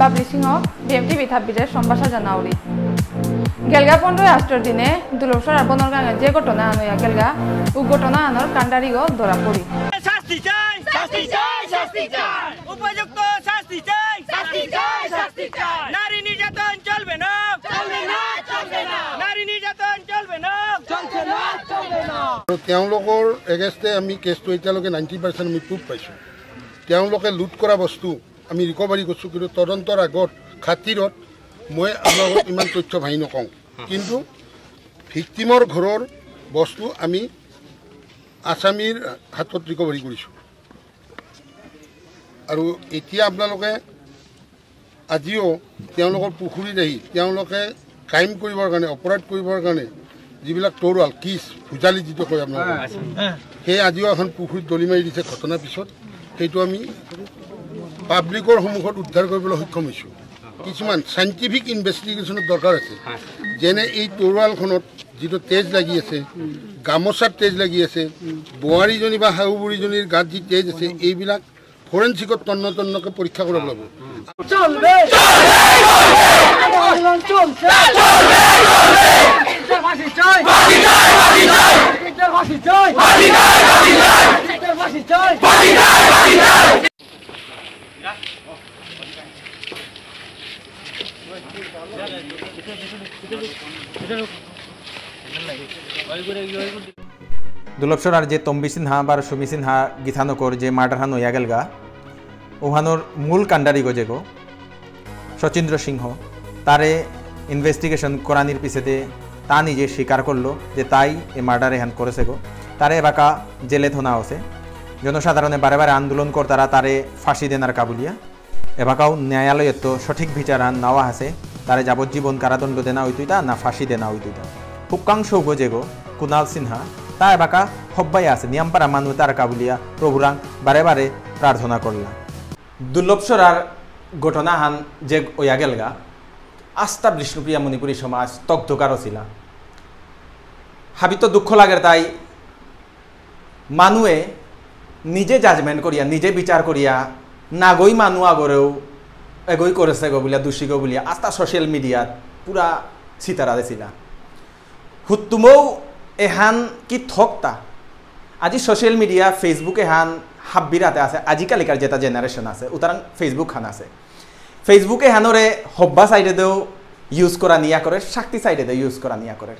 বাবলি সিংহ বিএমটিভি থাব্বিরের সম্ভাষা জানাউরি গেলগা পনেরোই আষ্টর দিনে দুলসর আর বনরগাঙ যে ঘটনা আনয়া গেলগা ও ঘটনা আনর কান্ডারিগো ধরা পড়ি শাস্তি চাই শাস্তি চাই শাস্তি চাই। উপযুক্ত শাস্তি চাই শাস্তি চাই শাস্তি চাই। নারী নির্যাতন চলবে না। চলবে না চলবে না। নারী নির্যাতন চলবে না। চলছে না চলবে না। আৰু তেওঁলোকৰ এগেইনষ্টে আমি কেছটো এতিয়ালৈকে নাইণ্টি পাৰ্চেণ্ট আমি প্ৰুভ পাইছোঁ। তেওঁলোকে লুট কৰা বস্তু আমি ৰিকভাৰী কৰিছোঁ কিন্তু তদন্তৰ আগত খাতিৰত মই আপোনালোকক ইমান তথ্য ভাঙি নকওঁ। কিন্তু ভিক্টিমৰ ঘৰৰ বস্তু আমি আছামীৰ হাতত ৰিকভাৰী কৰিছোঁ। আৰু এতিয়া আপোনালোকে আজিও তেওঁলোকৰ পুখুৰীত আহি তেওঁলোকে ক্ৰাইম কৰিবৰ কাৰণে অপৰাধ কৰিবৰ কাৰণে যিবিলাক তৰোৱাল কিচ ভোজালি যিটো কয় আপোনালোকে সেই আজিও এখন পুখুৰীত দলি মাৰি দিছে। ঘটনাৰ পিছত সেইটো আমি পাব্লিকৰ সন্মুখত উদ্ধাৰ কৰিবলৈ সক্ষম হৈছোঁ। কিছুমান চাইণ্টিফিক ইনভেষ্টিগেশ্যনৰ দৰকাৰ আছে। যেনে এই তৰোৱালখনত যিটো তেজ লাগি আছে গামোচাত তেজ লাগি আছে বোৱাৰীজনী বা শাহু বুঢ়ীজনীৰ গাত যি তেজ আছে এইবিলাক ফৰেঞ্চিকত তন্ন তন্নকৈ পৰীক্ষা কৰিব লাগিব। চলবে আন্দোলন চলছে চলবে ফাঁসি চাই ফাঁসি চাই ফাঁসি চাই ফাঁসি চাই ফাঁসি চাই ফাঁসি চাই দুলপসরার যে তম্বি সিনহা বা সুমি সিনহা গীতানকর যে মার্ডার হান হইয়া গেল গা ওহানোর মূল কাণ্ডারি গো। যেগো শচীন্দ্র সিংহ, তারে ইনভেস্টিগেশন করানির পিছেতে তা নিজে স্বীকার করল যে তাই এ মার্ডার এহান করেছে গো। তারে এবাকা জেলে থোনা আছে জনসাধারণে বারে বারে আন্দোলন কর তারা তারে ফাঁসি দেনার কাবুলিয়া। এবাকাও ন্যায়ালয়ের তো সঠিক বিচার আন নেওয়া আছে তারে যাবজ্জীবন কারাদণ্ড দেনা হইতুইতা না ফাঁসি দেনা হইতুইতা হুক্কাংশ গজেগো কুনাল সিনহা। তা এবাকা হব্বাই আছে নিয়ামপারা মানুষ তার কাবুলিয়া, প্রভুরাং বারে বারে প্রার্থনা করলা। দুর্লভসরার ঘটনা হান যে ওয়া গেলগা আস্থা বিষ্ণুপ্রিয়া মণিপুরী সমাজ তক্তকারও ছিলা। হাবিত দুঃখ লাগে তাই মানুয়ে নিজে জাজমেন্ট করিয়া, নিজে বিচার করিয়া, নাগই মানুষ আগরেও এগই করেছে গো বলিয়া, দোষী গো বলিয়া। আস্থা সোশ্যাল মিডিয়াত পুরা সিতারা দিছিলা হুত্তুমৌ এহান কি থকতা আজি সোশ্যাল মিডিয়া ফেসবুক এহান হাব্বিরাতে আছে। আজিকালিকার যেটা জেনারেশন আছে উতারাং ফেসবুক খান আছে। ফেসবুকে হানরে হব্বা সাইডে দেও ইউজ করা নিয়া করে শক্তি সাইডে দেও ইউজ করা নিয়া করে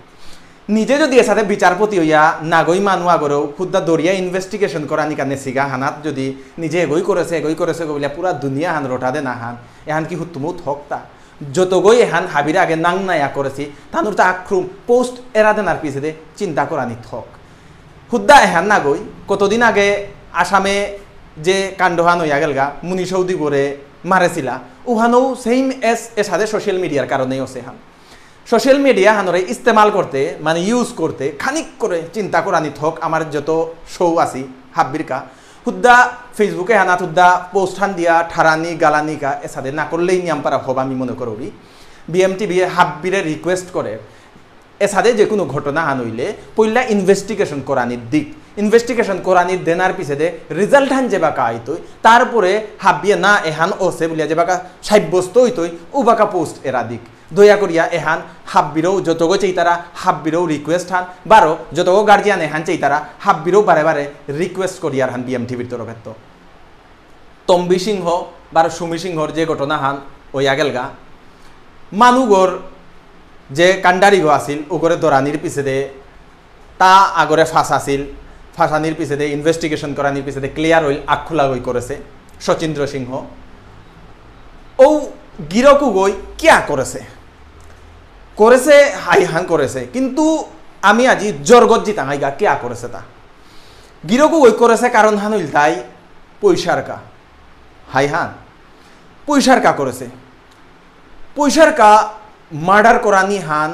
নিজে যদি এসাথে বিচারপতি হইয়া নাগই মানু আগরেও খুদ্া দরিয়া ইনভেস্টিগেশন করা নিকা নেসিগা হানাত যদি নিজে এগই করেছে এগই করেছে বলিয়া পুরা দুনিয়া হান রোটা দে না হান। এহান কি হুতুমু থকতা যতগই এহান হাবির আগে নাং নাইয়া করেছি তানুর তা আক্রম পোস্ট এরা দেনার পিছে দে চিন্তা করানি থক হুদ্দা এহান নাগই কতদিন আগে আসামে যে কাণ্ডহান হইয়া গেলগা, মুনি সৌদি করে মারেছিলা উহানও সেম এস এ সাথে সোশ্যাল মিডিয়ার কারণেই আছে হান। সোশ্যাল মিডিয়া হানরে ইস্তেমাল করতে মানে ইউজ করতে, খানিক করে চিন্তা করানি থক আমার যত শো আছি, হাব্বিরকা, হুদ্দা ফেসবুকে হানাত, হুদ্দা পোস্ট হান দিয়া ঠারানি, গালানি কা এ সাথে না করলেই নিয়াম পারা হব আমি মনে করি বিএমটিভি হাব্বিরে রিকোয়েস্ট করে এ সাথে যে কোনো ঘটনা হান হইলে পইলা ইনভেস্টিগেশন করানির দিক। ইনভেস্টিগেশন করানির দেনার পিছে দে রেজাল্ট হান যে বাকা আইতই, তারপরে হাবিয়ে না এহান ওসে বলিয়া যে বাকা সাব্যস্ত হইতই ও বাকা পোস্ট এরা দিক। দয়া করিয়া এহান হাব্বিরও যতগো তারা হাব্বিরও রিকোয়েস্ট হান। বারো, যতগো গার্জিয়ান এহান তারা হাব্বিরও বারে বারে রিকোয়েস্ট করিয়ার হান বিএম টিভির তরফের তো তম্বি সিংহ, বার সুমি সিংহর যে ঘটনা হান ওই আগেলগা মানুগর যে কাণ্ডারিগো আছিল, ওগরে দরানির পিছে দে তা আগরে ফাঁস আছিল। ফাঁসানির পিছে দে ইনভেস্টিগেশন করানির পিছে দে ক্লিয়ার হইল, আখোলা গই করেছে শচীন্দ্র সিংহ। ও গিরকু গই কিয়া করেছে? করেছে, হাই হাং করেছে। কিন্তু আমি আজি জর্গত জিতাং হাইগা কিয়া করেছে তা? গিরকু গই করেছে কারণ হান হইল তাই পয়সার কা। হাই হান পয়সার কা করেছে পয়সার কা মার্ডার করানি হান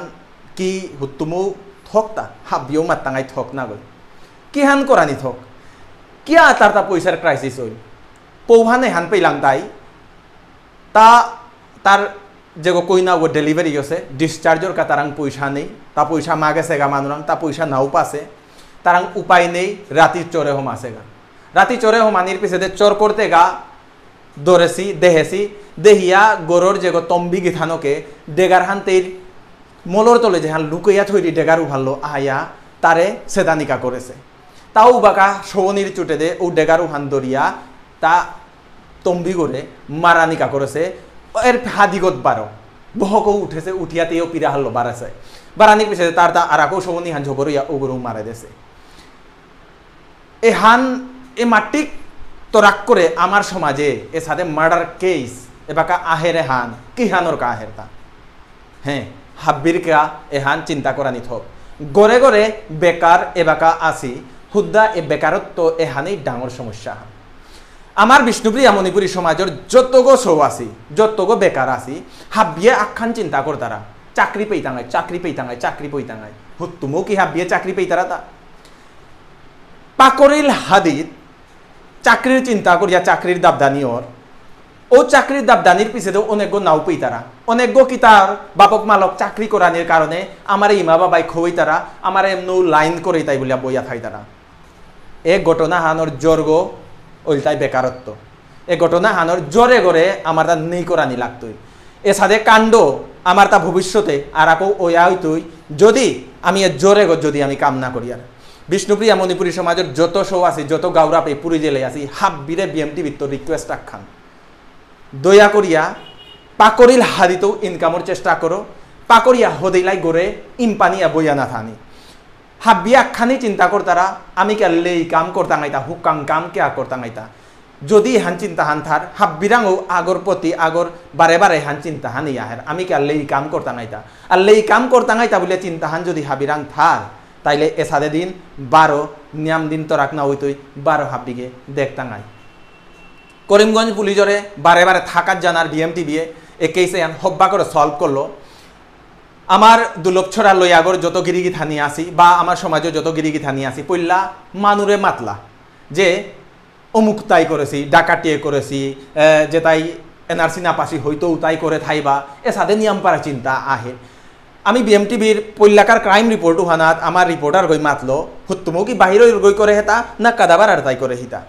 কি হুত্তুমু থকতা হাবিও মাত্তাঙাই থক না গই কি হান করানি থক? কিয়া তার তা পয়সার ক্রাইসিস হইল পৌহানে হান পেলাম তাই তা তার যে কইনা ও ডেলিভারি আছে ডিসচার্জর কা তারাং পয়সা নেই তা পয়সা মাগেছে গা মানুরাং তা পয়সা নাও পাছে তারাং উপায় নেই রাতি চরে হোম আসে গা রাতি চরে হোম আনির পিছে চর করতে গা দরেছি দেহেছি দেহিয়া গরুর যে তম্বি গিথানকে ডেগার হান্তের মলর তলে যেহান লুকাইয়া থৈরি ডেগার উভাল্লো আহাইয়া তারে সেদানিকা করেছে তাও বাকা সবনির চুটে দে ও ডেগার উহান দরিয়া তা তম্বি করে মারানিকা করেছে এর হাদিগত বারো বহকও উঠেছে, উঠিয়াতেও পিরা হাল্লো বাড়াছে বারানির পিছিয়ে তার তা আর আকো সবনি হান ঝবরিয়া ওগরু মারা দেছে। এ হান এ মাটিক তোরাক করে আমার সমাজে। এ সাথে মার্ডার কেস এবাকা আহেরে হান কি হানোর কা আহের তা? হ্যাঁ হাব্বির কা এহান চিন্তা করা নিত গড়ে গড়ে বেকার এবাকা আসি হুদ্দা এ বেকারত্ব এহানেই ডাঙর সমস্যা। আমার বিষ্ণুপ্রিয়া মণিপুরী সমাজের যতগো সৌ আছি, যতগো বেকার আছি, হাব্বিয়ে আখ্যান চিন্তা কর তারা। চাকরি পেইতাঙায় চাকরি পেইতাঙায় চাকরি পেইতাঙায় হুত্তুমো কি হাব্বিয়ে চাকরি পেইতারা তা? পাকরিল হাদিদ চাকরির চিন্তা করিয়া চাকরির দাবদানি ওর। ও চাকরির দাবদানির পিছে অনেকগো নাও পেই তারা অনেকগো কি তার বাপক মালক চাকরি করানির কারণে আমার ইমা বাবাই খবই তারা আমার এমন লাইন করেই তাই বলিয়া বইয়া থাই তারা এ ঘটনা হানোর জর্গ ওইটাই বেকারত্ব। এ ঘটনা হানোর জোরে গড়ে আমার তা নেই করানি লাগতই এ সাদে কাণ্ড আমার তা ভবিষ্যতে আর আকো ওয়া হইতই যদি আমি এ জোরে গো যদি আমি কাম না করি আর বিষ্ণুপ্রিয়া মণিপুরী সমাজের যত শো আছে, যত গাউরা পে পুরী জেলে আছি হাব বিরে বিএমটি বিত্ত রিকোয়েস্ট রাখান দয়া করিয়া পাকরিল হাদিতেও ইনকামের চেষ্টা করো পাকরিয়া হদিলাই গড়ে ইম্পানিয়া বইয়া না থানি হাবিয়া খানি চিন্তা করতারা আমি কে লেই কাম করতাম আইতা হুকাং কাম কে করতাম আইতা যদি হান চিন্তা হান থার হাব্বিরাঙও আগর প্রতি আগর বারে বারে হান চিন্তা হানি আহের আমি কে লেই কাম করতাম আইতা আর লেই কাম করতাম আইতা বলে চিন্তা হান যদি হাবিরাং থার তাইলে এসাদে দিন বারো নিয়াম দিন তো রাখ না হইতই বারো হাব্বিগে দেখতাম আই করিমগঞ্জ পুলিশরে বারে বারে থাকার জানার বিএমটি বিয়ে এ কেসে হব্বা করে সলভ করল। আমার দুলভছড়া লইয়াগর যত গিরিগি থানি আসি, বা আমার সমাজে যত গিরিগি থানি আসি পইল্লা মানুরে মাতলা, যে অমুক তাই করেছি ডাকাটিয়ে করেছি যে তাই এনআরসি না পাসি হইতেও তাই করে থাইবা, এ সাদে নিয়ম পারা চিন্তা আহে। আমি বিএমটিভির পল্লাকার ক্রাইম রিপোর্ট উহানাত আমার রিপোর্টার গই মাতলো, হুত্তুমো কি বাহির গই করে হেতা না কাদাবার আর তাই করে হিতা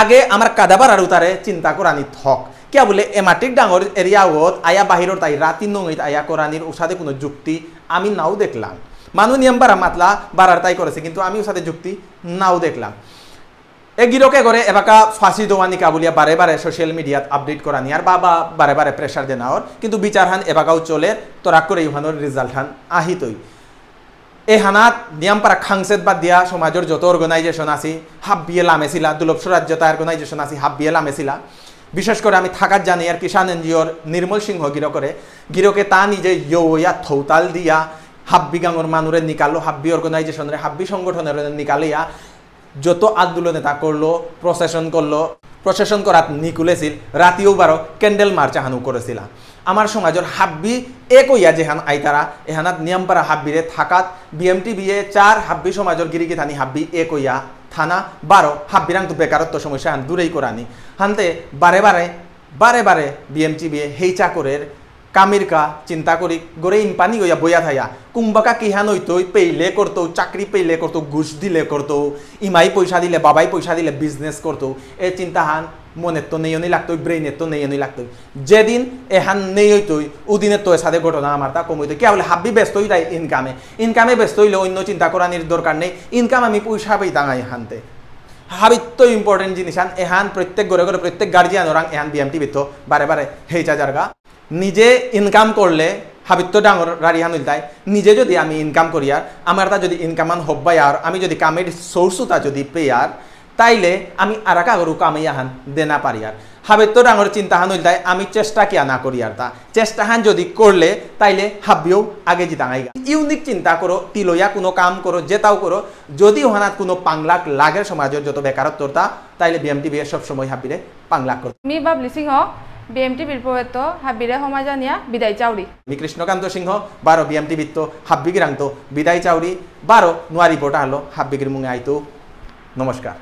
আগে আমার কাদাবার আর তারে চিন্তা করানি থক কিয়া বলে এমাটিক ডাঙর এরিয়াওত আয়া বাহিৰৰ তাই রাতি নঙিত আয়া কোরআনির ওসাদে কোনো যুক্তি আমি নাও দেখলাম। মানুষ নিয়ম বারা মাতলা বারার তাই করেছে কিন্তু আমি ওসাদে যুক্তি নাও দেখলাম। এ গিরকে করে এবাকা ফাঁসি দোয়ানি কাবুলিয়া বারে বারে সোশ্যাল মিডিয়াত আপডেট করা নিয়ার বা বা বারে বারে প্রেশার দেনাওর কিন্তু বিচার হান এবাকাও চলে তোরাক করে ইহানোর রেজাল্ট হান আহিতই এই হানাত নিয়ম পারা খাংসেত বাদ দিয়া সমাজের যত অর্গানাইজেশন আছি হাব বিয়ে লামেছিলা দুলভ স্বরাজ্য তা অর্গানাইজেশন আছি হাব বিয়ে লামেছিলা। বিশেষ করে আমি থাকার জানি আর কিষাণ এনজিওর নির্মল সিংহ গিরো করে। গিরোকে তা নিজে ইয়া থৌতাল দিয়া, হাব্বি গাঙর মানুরে নিকালো, হাব্বি অর্গানাইজেশনের হাব্বি সংগঠনের নিকালিয়া যত আন্দোলনে তা করল প্রসেশন করল প্রসেশন করাত নিকুলেছিল রাতিও বারো ক্যান্ডেল মার্চ হানু করেছিল আমার সমাজের হাব্বি এক ইয়া যেহান আইতারা এহানাত নিয়ম পারা হাব্বিরে থাকাত বিএমটি বিয়ে চার হাব্বি সমাজের গিরিগি থানি হাব্বি এক ইয়া থানা বারো হাব্বিরাং তো বেকারত্ব সমস্যা হান দূরেই করানি হানতে বারে বারে বারে বারে বিএমটি বিয়ে হেই চাকরের কামিরকা চিন্তা করি গড়ে ইম্পানি গইয়া বইয়া থাইয়া কুম্বাকা কিহান হইতো পেইলে করতো চাকরি পেইলে করতো ঘুষ দিলে করতো ইমাই পয়সা দিলে, বাবাই পয়সা দিলে বিজনেস করতো এ চিন্তা হান মনের তো নেই লাগতো ব্রেইনের তো নেই লাগতো। যেদিন এহান নেই হইতই উদিনের তো সাথে ঘটনা আমার তা কম হইতো কে বলে হাব্বি ব্যস্ত হই তাই ইনকামে। ইনকামে ব্যস্ত হইলে অন্য চিন্তা করানির দরকার নেই। ইনকাম আমি পয়সা পেই তাঙাই হানতে হাবিত্য ইম্পর্টেন্ট জিনিস হান। এহান প্রত্যেক ঘরে ঘরে প্রত্যেক গার্জিয়ান ওরাং এহান বিএমটি বিত্ত। বারে বারে হেইচা জারগা নিজে ইনকাম করলে হাবিত্য ডাঙর হানুল তাই। নিজে যদি আমি ইনকাম করি আর আমার তা যদি ইনকামান হব্বাই আর, আমি যদি কামের সোর্সও তা যদি পেয়ে আর, তাইলে আমি আর একা গরু কামাই হান দেনা পারি আর। হাবিত্য ডাঙর চিন্তা হানুল তাই, আমি চেষ্টা কিয়া না করি আর তা। চেষ্টা হান যদি করলে তাইলে হাবিও আগে জিতাঙাই ইউনিক চিন্তা করো তিলইয়া কোনো কাম করো যেটাও করো যদি ওহানাত কোনো পাংলাক লাগে সমাজের যত বেকারত্বতা তাইলে বিএমটি বিয়ে সবসময় হাবিরে পাংলাক করো মি বাবলি সিংহ বিএমটি বিরপয়েত হাবিরে সমাজানিয়া বিদায় চাউরি আমি কৃষ্ণকান্ত সিংহ বারো বিএমটি বিত্ত হাব্বিগিরান্ত বিদায় চাউরি বারো নোয়ারি রিপোর্ট হলো হাব্বিগির মুঙে আইতো নমস্কার